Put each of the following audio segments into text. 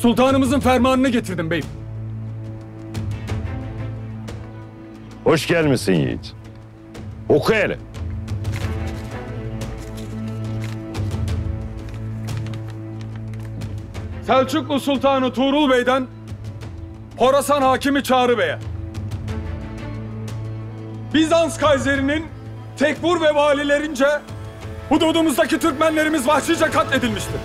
Sultanımızın fermanını getirdim beyim. Hoş gelmişsin Yiğit. Oku hele. Selçuklu Sultanı Tuğrul Bey'den Horasan Hakimi Çağrı Bey'e. Bizans Kayseri'nin tekfur ve valilerince hududumuzdaki Türkmenlerimiz vahşice katledilmiştir.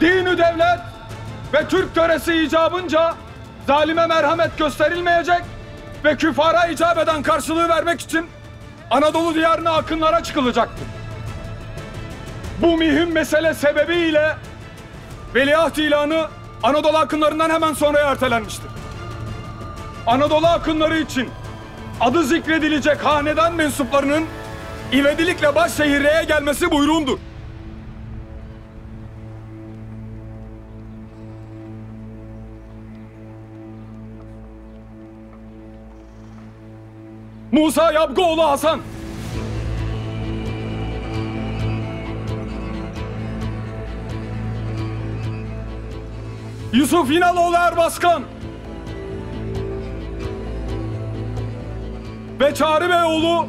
Dinü devlet ve Türk töresi icabınca zalime merhamet gösterilmeyecek ve küfara icap eden karşılığı vermek için Anadolu diyarına akınlara çıkılacaktır. Bu mühim mesele sebebiyle veliaht ilanı Anadolu akınlarından hemen sonra ertelenmiştir. Anadolu akınları için adı zikredilecek hanedan mensuplarının ivedilikle baş şehireye gelmesi buyruğumdur. Musa Yabgoğlu Hasan. Yusuf İnaloğlu Erbaskan. Ve Çağrı Beyoğlu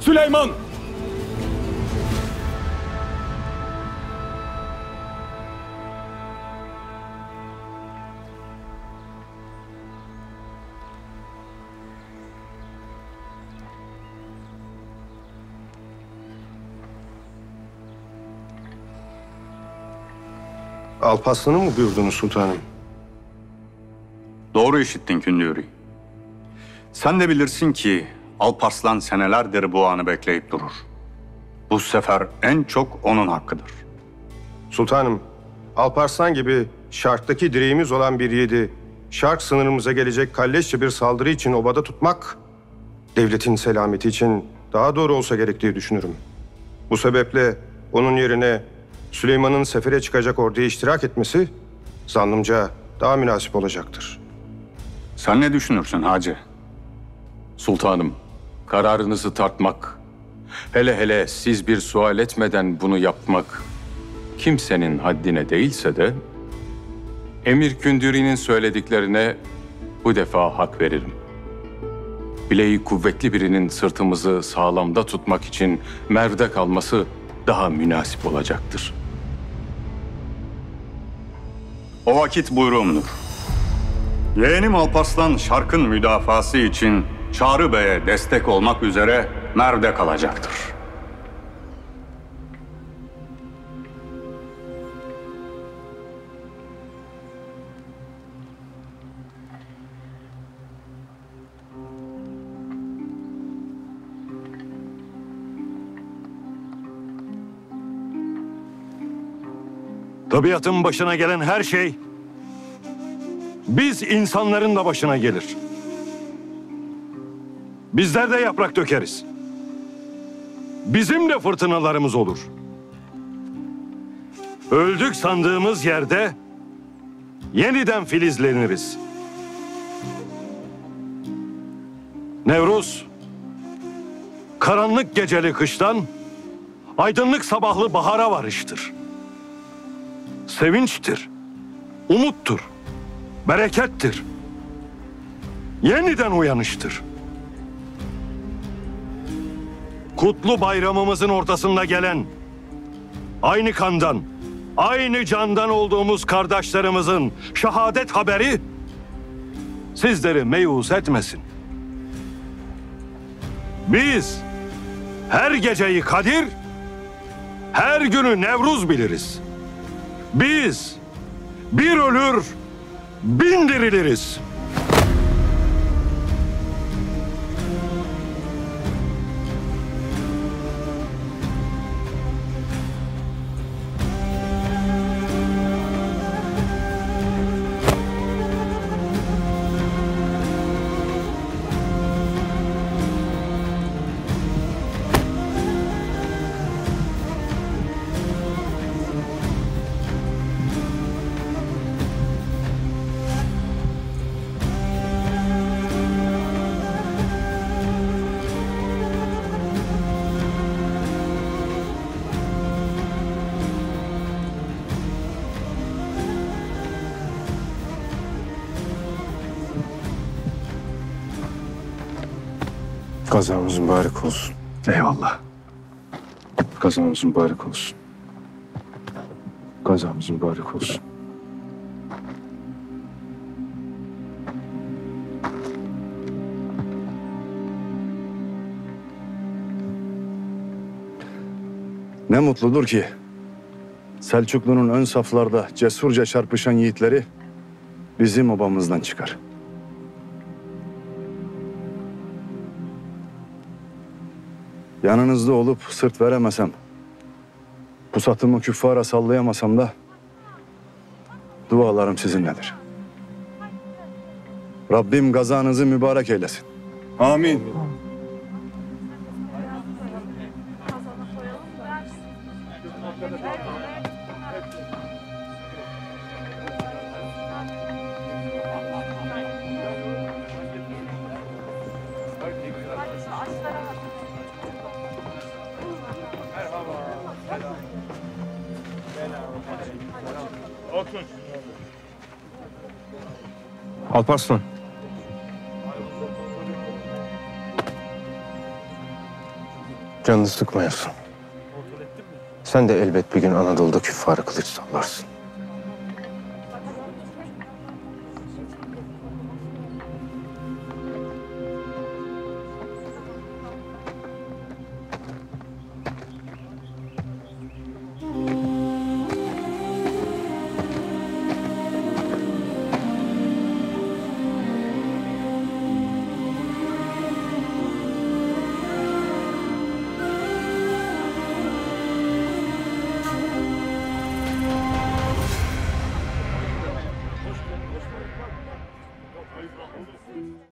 Süleyman. Alparslan'ı mı buyurdunuz sultanım? Doğru işittin Kündürü. Sen de bilirsin ki Alparslan senelerdir bu anı bekleyip durur. Bu sefer en çok onun hakkıdır. Sultanım, Alparslan gibi şarktaki direğimiz olan bir yiğidi, şark sınırımıza gelecek kalleşçe bir saldırı için obada tutmak, devletin selameti için daha doğru olsa gerek diye düşünürüm. Bu sebeple onun yerine Süleyman'ın sefere çıkacak orduya iştirak etmesi zannımca daha münasip olacaktır. Sen ne düşünürsün Hacı? Sultanım, kararınızı tartmak, hele hele siz bir sual etmeden bunu yapmak kimsenin haddine değilse de Emir Kündüri'nin söylediklerine bu defa hak veririm. Bileği kuvvetli birinin sırtımızı sağlamda tutmak için merde kalması daha münasip olacaktır. O vakit buyruğumdur. Yeğenim Alparslan şarkın müdafası için Çağrı Bey'e destek olmak üzere Merv'de kalacaktır. Tabiatın başına gelen her şey biz insanların da başına gelir. Bizler de yaprak dökeriz. Bizim de fırtınalarımız olur. Öldük sandığımız yerde yeniden filizleniriz. Nevruz, karanlık geceli kıştan aydınlık sabahlı bahara varıştır. Sevinçtir, umuttur, berekettir. Yeniden uyanıştır. Kutlu bayramımızın ortasında gelen, aynı kandan, aynı candan olduğumuz kardeşlerimizin şehadet haberi sizleri meyus etmesin. Biz her geceyi Kadir, her günü Nevruz biliriz. Biz bir ölür, bin diriliriz. Kazamız mübarek olsun. Eyvallah. Kazamız mübarek olsun. Kazamız mübarek olsun. Ne mutludur ki Selçuklu'nun ön saflarda cesurca çarpışan yiğitleri bizim obamızdan çıkar. Yanınızda olup sırt veremesem, pusatımı küffara sallayamasam da dualarım sizinledir. Rabbim gazanızı mübarek eylesin. Amin. Alparslan. Canını sıkmayasın. Sen de elbet bir gün Anadolu'da küffarı kılıç sallarsın.